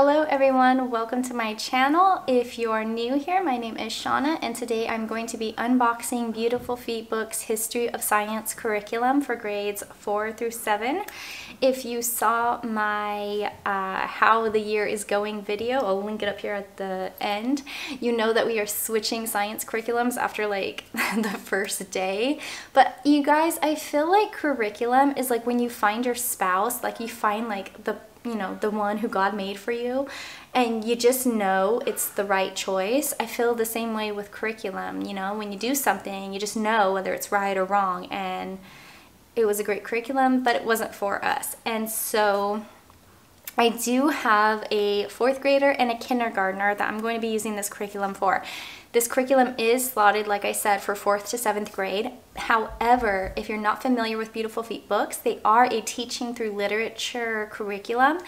Hello everyone, welcome to my channel. If you are new here, my name is Shauna and today I'm going to be unboxing Beautiful Feet Books History of Science curriculum for grades 4 through 7. If you saw my uh, how the year is going video, I'll link it up here at the end, you know that we are switching science curriculums after like the first day. But you guys, I feel like curriculum is like when you find your spouse, like you find like the you know, the one who God made for you, and you just know it's the right choice. I feel the same way with curriculum, you know, when you do something, you just know whether it's right or wrong, and it was a great curriculum, but it wasn't for us. And so I do have a fourth grader and a kindergartner that I'm going to be using this curriculum for. This curriculum is slotted, like I said, for fourth to seventh grade. However, if you're not familiar with Beautiful Feet books, they are a teaching through literature curriculum.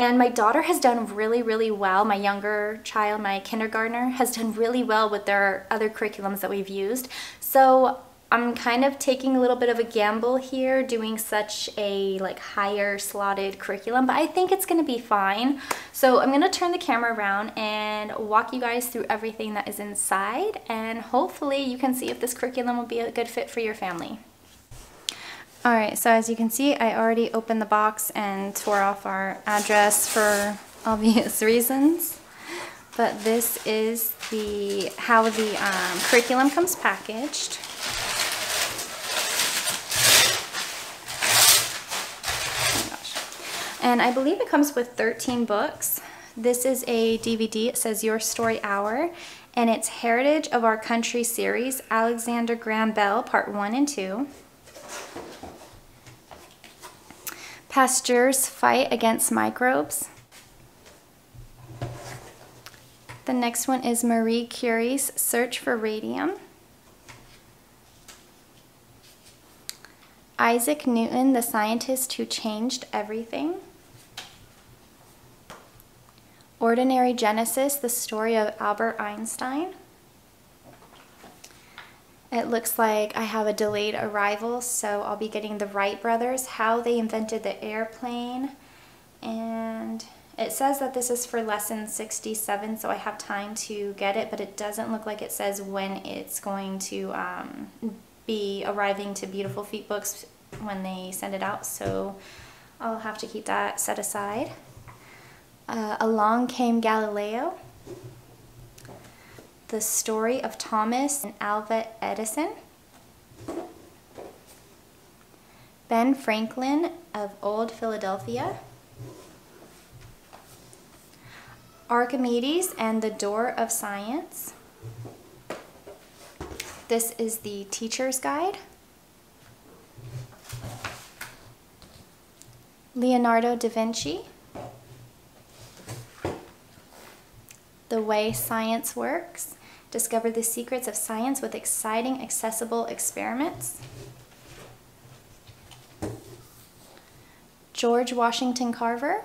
And my daughter has done really, really well. My younger child, my kindergartner, has done really well with their other curriculums that we've used. So I'm kind of taking a little bit of a gamble here doing such a like higher slotted curriculum, but I think it's gonna be fine. So I'm gonna turn the camera around and walk you guys through everything that is inside and hopefully you can see if this curriculum will be a good fit for your family. All right, so as you can see, I already opened the box and tore off our address for obvious reasons. But this is the how the um, curriculum comes packaged. And I believe it comes with 13 books. This is a DVD. It says Your Story Hour. And it's Heritage of Our Country series, Alexander Graham Bell, part one and two. Pasteur's Fight Against Microbes. The next one is Marie Curie's Search for Radium. Isaac Newton, the scientist who changed everything. Ordinary Genius, the story of Albert Einstein. It looks like I have a delayed arrival, so I'll be getting the Wright brothers, how they invented the airplane. And it says that this is for lesson 67, so I have time to get it, but it doesn't look like it says when it's going to um, be arriving to Beautiful Feet Books when they send it out, so I'll have to keep that set aside. Uh, along came Galileo, the story of Thomas and Alva Edison, Ben Franklin of Old Philadelphia, Archimedes and the Door of Science. This is the teacher's guide. Leonardo da Vinci. The Way Science Works. Discover the secrets of science with exciting, accessible experiments. George Washington Carver.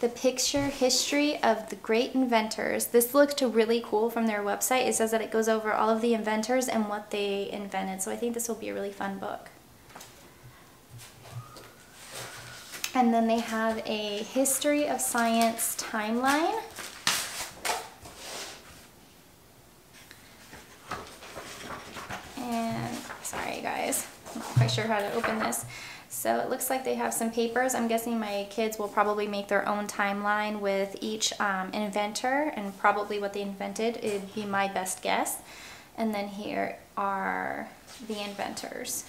The picture history of the great inventors. This looked really cool from their website. It says that it goes over all of the inventors and what they invented. So I think this will be a really fun book. And then they have a history of science timeline. And guys, I'm not quite sure how to open this. So it looks like they have some papers. I'm guessing my kids will probably make their own timeline with each um, inventor and probably what they invented. It'd be my best guess. And then here are the inventors.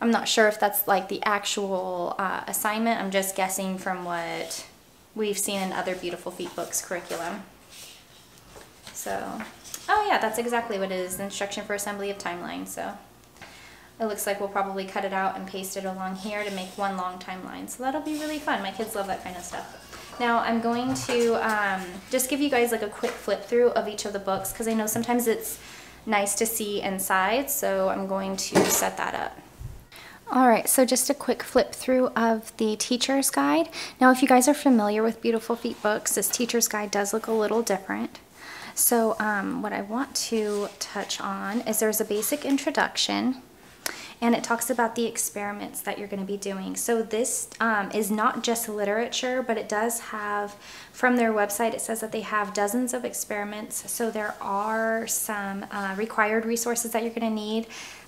I'm not sure if that's like the actual uh, assignment. I'm just guessing from what we've seen in other Beautiful Feet books curriculum. So, oh yeah, that's exactly what it is, instruction for assembly of timeline. So it looks like we'll probably cut it out and paste it along here to make one long timeline. So that'll be really fun. My kids love that kind of stuff. Now I'm going to um, just give you guys like a quick flip through of each of the books because I know sometimes it's nice to see inside. So I'm going to set that up. All right, so just a quick flip through of the teacher's guide. Now, if you guys are familiar with Beautiful Feet books, this teacher's guide does look a little different. So um, what I want to touch on is there's a basic introduction. And it talks about the experiments that you're going to be doing. So this um, is not just literature, but it does have, from their website, it says that they have dozens of experiments. So there are some uh, required resources that you're going to need.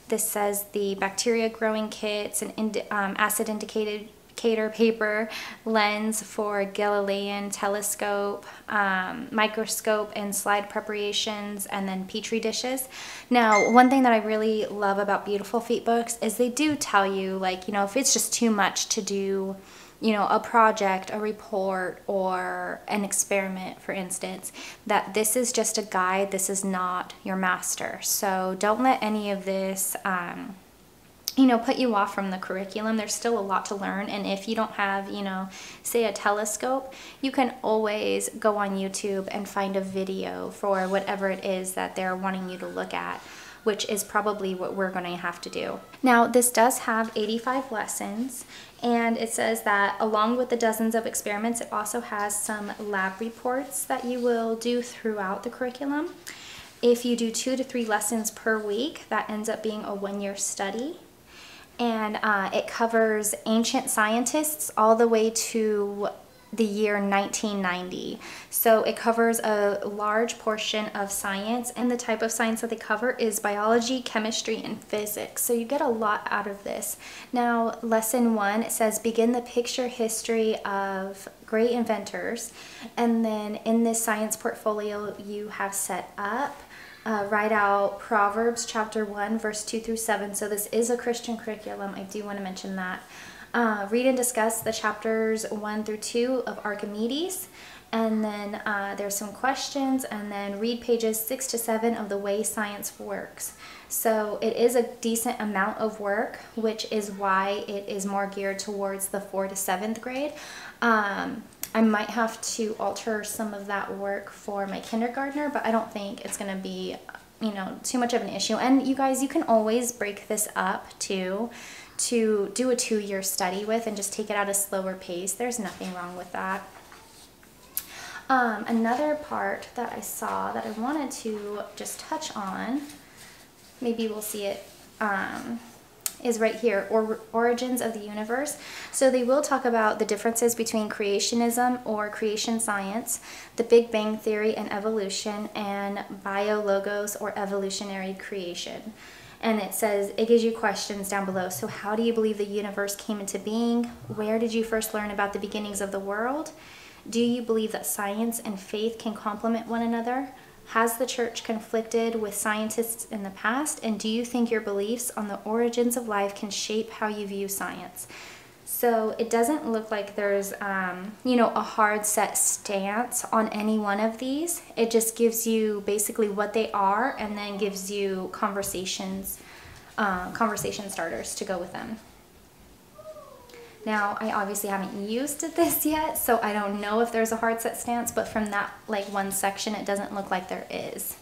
This says the bacteria growing kits and um, acid indicated indicator paper, lens for Galilean telescope, um, microscope and slide preparations, and then petri dishes. Now, one thing that I really love about Beautiful Feet books is they do tell you, like, you know, if it's just too much to do, you know, a project, a report, or an experiment, for instance, that this is just a guide, this is not your master. So don't let any of this, um, you know, put you off from the curriculum. There's still a lot to learn. And if you don't have, you know, say a telescope, you can always go on YouTube and find a video for whatever it is that they're wanting you to look at which is probably what we're going to have to do. Now, this does have 85 lessons, and it says that along with the dozens of experiments, it also has some lab reports that you will do throughout the curriculum. If you do two to three lessons per week, that ends up being a one-year study and uh, it covers ancient scientists all the way to the year 1990. So it covers a large portion of science and the type of science that they cover is biology, chemistry, and physics. So you get a lot out of this. Now, lesson one, says begin the picture history of great inventors. And then in this science portfolio you have set up uh, write out Proverbs chapter 1, verse 2 through 7. So this is a Christian curriculum. I do want to mention that. Uh, read and discuss the chapters 1 through 2 of Archimedes. And then uh, there's some questions, and then read pages 6 to 7 of The Way Science Works. So it is a decent amount of work, which is why it is more geared towards the 4 to 7th grade. Um, I might have to alter some of that work for my kindergartner, but I don't think it's going to be, you know, too much of an issue. And you guys, you can always break this up too to do a two-year study with and just take it at a slower pace. There's nothing wrong with that. Um, another part that I saw that I wanted to just touch on, maybe we'll see it um, is right here, or Origins of the Universe. So they will talk about the differences between creationism or creation science, the Big Bang Theory and evolution, and biologos or evolutionary creation. And it says, it gives you questions down below. So how do you believe the universe came into being? Where did you first learn about the beginnings of the world? Do you believe that science and faith can complement one another? Has the church conflicted with scientists in the past? And do you think your beliefs on the origins of life can shape how you view science? So it doesn't look like there's, um, you know, a hard set stance on any one of these. It just gives you basically what they are and then gives you conversations, uh, conversation starters to go with them. Now, I obviously haven't used this yet, so I don't know if there's a hard set stance, but from that like one section, it doesn't look like there is.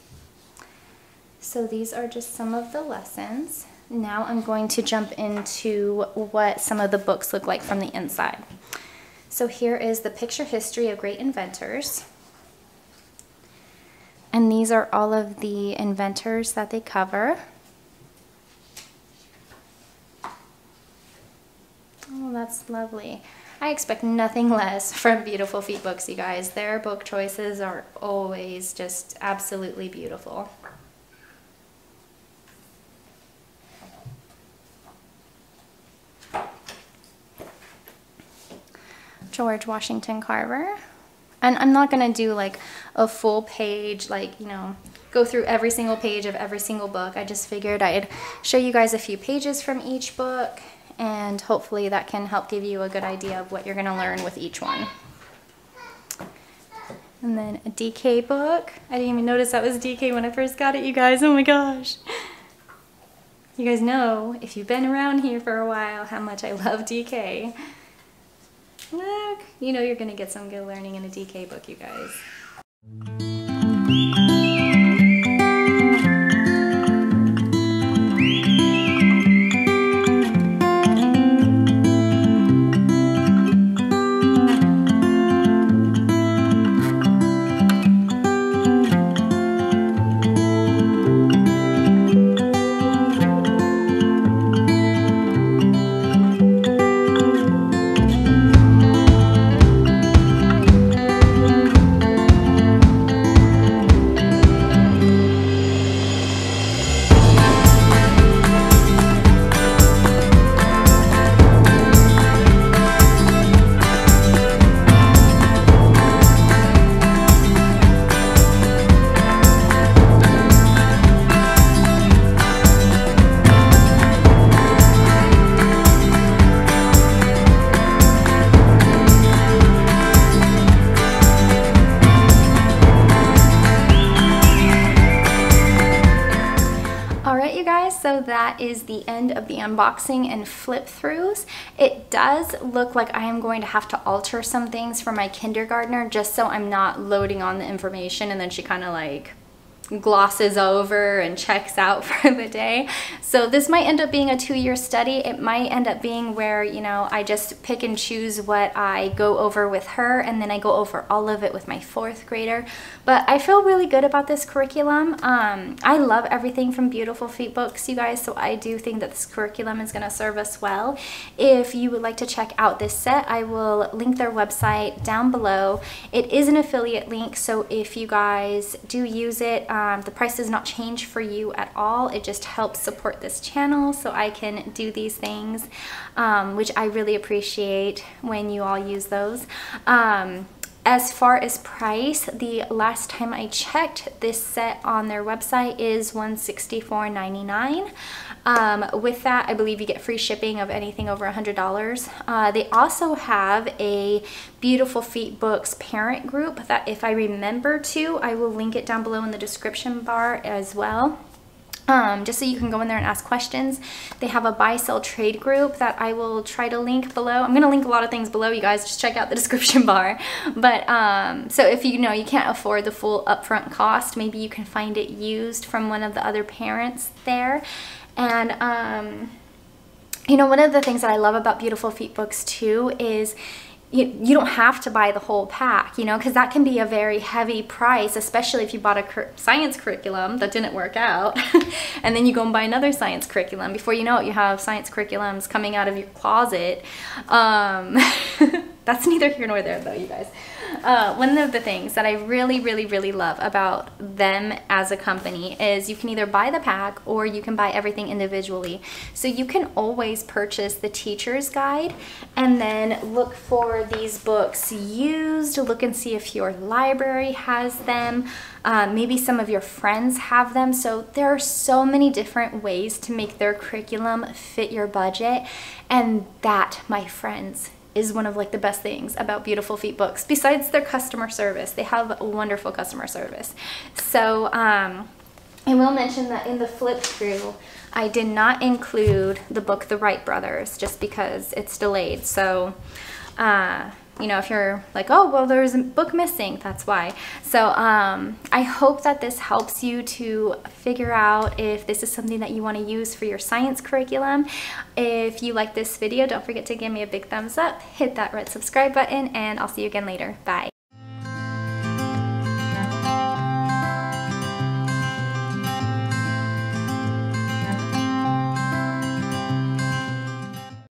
So these are just some of the lessons. Now I'm going to jump into what some of the books look like from the inside. So here is the picture history of great inventors. And these are all of the inventors that they cover. Oh, that's lovely. I expect nothing less from Beautiful Feet books, you guys. Their book choices are always just absolutely beautiful. George Washington Carver. And I'm not going to do like a full page, like, you know, go through every single page of every single book. I just figured I'd show you guys a few pages from each book and hopefully that can help give you a good idea of what you're going to learn with each one. And then a DK book. I didn't even notice that was DK when I first got it, you guys. Oh my gosh. You guys know, if you've been around here for a while, how much I love DK. Look, you know you're going to get some good learning in a DK book, you guys. Is the end of the unboxing and flip throughs. It does look like I am going to have to alter some things for my kindergartner just so I'm not loading on the information and then she kind of like glosses over and checks out for the day. So this might end up being a two-year study. It might end up being where, you know, I just pick and choose what I go over with her and then I go over all of it with my fourth grader. But I feel really good about this curriculum. Um, I love everything from Beautiful Feet Books, you guys, so I do think that this curriculum is going to serve us well. If you would like to check out this set, I will link their website down below. It is an affiliate link, so if you guys do use it, um, the price does not change for you at all. It just helps support this channel so I can do these things, um, which I really appreciate when you all use those. Um, as far as price, the last time I checked, this set on their website is $164.99. Um, with that, I believe you get free shipping of anything over $100. Uh, they also have a Beautiful Feet Books parent group that if I remember to, I will link it down below in the description bar as well um, just so you can go in there and ask questions. They have a buy sell trade group that I will try to link below. I'm gonna link a lot of things below you guys, just check out the description bar. But um, so if you know you can't afford the full upfront cost, maybe you can find it used from one of the other parents there. And um, you know, one of the things that I love about Beautiful Feet Books too is you, you don't have to buy the whole pack, you know, because that can be a very heavy price, especially if you bought a cur science curriculum that didn't work out, and then you go and buy another science curriculum. Before you know it, you have science curriculums coming out of your closet. Um, that's neither here nor there though, you guys. Uh, one of the things that I really, really, really love about them as a company is you can either buy the pack or you can buy everything individually. So you can always purchase the teacher's guide and then look for these books used, look and see if your library has them. Uh, maybe some of your friends have them. So there are so many different ways to make their curriculum fit your budget. And that, my friends, is one of like the best things about Beautiful Feet Books. Besides their customer service, they have wonderful customer service. So um, I will mention that in the flip through, I did not include the book The Wright Brothers just because it's delayed. So uh, you know, if you're like, oh, well, there's a book missing, that's why. So um, I hope that this helps you to figure out if this is something that you want to use for your science curriculum. If you like this video, don't forget to give me a big thumbs up, hit that red subscribe button, and I'll see you again later. Bye.